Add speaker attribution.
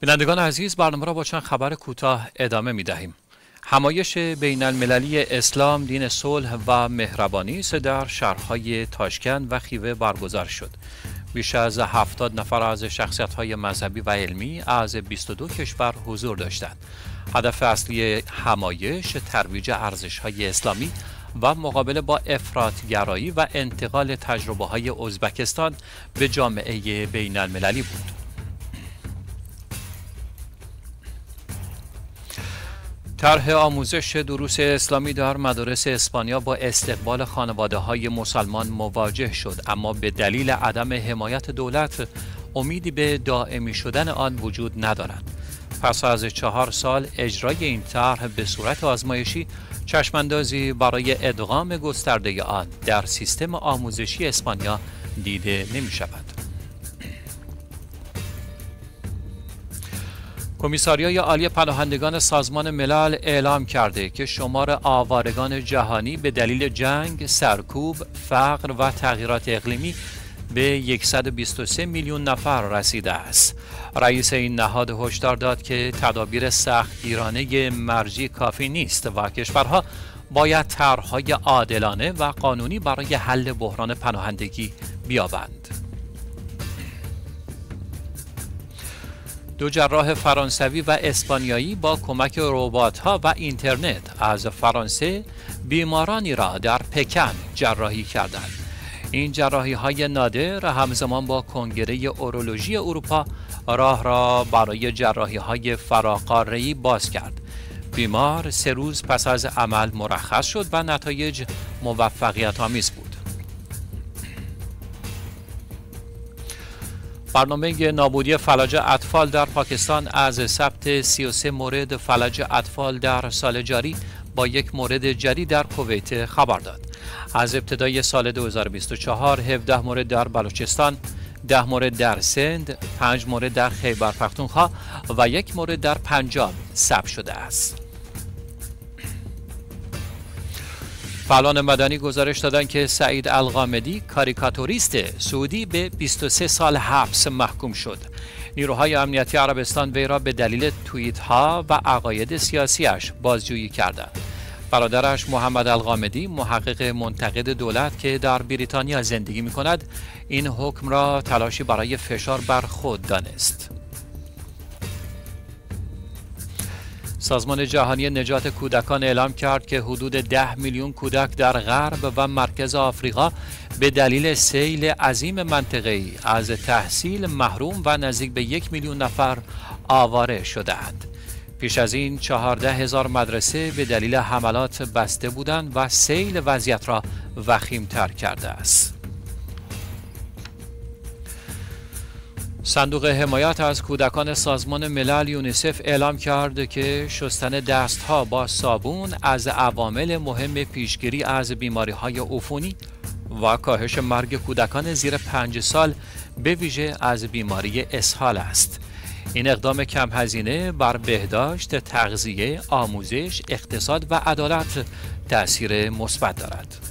Speaker 1: بینندگان عزیز برنامه را با چند خبر کوتاه ادامه می دهیم. همایش بین المللی اسلام دین صلح و مهربانی است در شهرهای تاشکند و خیوه برگزار شد. بیش از هفتاد نفر از شخصیت های مذهبی و علمی از 22 کشور حضور داشتند. هدف اصلی همایش ترویج ارزش های اسلامی و مقابله با افراطگرایی و انتقال تجربه های ازبکستان به جامعه بین المللی بود. طرح آموزش دروس اسلامی در مدارس اسپانیا با استقبال خانواده های مسلمان مواجه شد اما به دلیل عدم حمایت دولت امیدی به دائمی شدن آن وجود ندارد پس از چهار سال اجرای این طرح به صورت آزمایشی چشماندازی برای ادغام گسترده آن در سیستم آموزشی اسپانیا دیده نمی شود. کمیساریای عالی پناهندگان سازمان ملل اعلام کرده که شمار آوارگان جهانی به دلیل جنگ، سرکوب، فقر و تغییرات اقلیمی به 123 میلیون نفر رسیده است. رئیس این نهاد هشدار داد که تدابیر سخت ایرانه مرجی کافی نیست و کشورها باید طرحهای عادلانه و قانونی برای حل بحران پناهندگی بیابند. دو جراح فرانسوی و اسپانیایی با کمک ربات ها و اینترنت از فرانسه بیمارانی را در پکن جراحی کردند. این جراحی های نادر همزمان با کنگره اورولوژی اروپا راه را برای جراحی های فراقاره‌ای باز کرد. بیمار سه روز پس از عمل مرخص شد و نتایج موفقیت آمیز بود. برنامه نابودی فلج اطفال در پاکستان از ثبت 33 مورد فلج اطفال در سال جاری با یک مورد جدید در کویت خبر داد. از ابتدای سال 2024 17 مورد در بلوچستان، 10 مورد در سند، 5 مورد در خیبر پختونخوا و یک مورد در پنجاب ثبت شده است. فعالان مدنی گزارش دادند که سعید القامدی کاریکاتوریست سعودی به 23 سال حبس محکوم شد. نیروهای امنیتی عربستان وی را به دلیل توییت ها و عقاید سیاسیش بازجویی کردند. برادرش محمد القامدی محقق منتقد دولت که در بریتانیا زندگی می کند این حکم را تلاشی برای فشار بر خود دانست. سازمان جهانی نجات کودکان اعلام کرد که حدود 10 میلیون کودک در غرب و مرکز آفریقا به دلیل سیل عظیم منطقه‌ای از تحصیل محروم و نزدیک به یک میلیون نفر آواره شدهاند. پیش از این چهارده هزار مدرسه به دلیل حملات بسته بودند و سیل وضعیت را وخیمتر کرده است. صندوق حمایت از کودکان سازمان ملل یونیسف اعلام کرد که شستن دستها با صابون از عوامل مهم پیشگیری از بیماری های عفونی و کاهش مرگ کودکان زیر پنج سال به ویژه از بیماری اسهال است. این اقدام کم هزینه بر بهداشت، تغذیه، آموزش، اقتصاد و عدالت تأثیر مثبت دارد.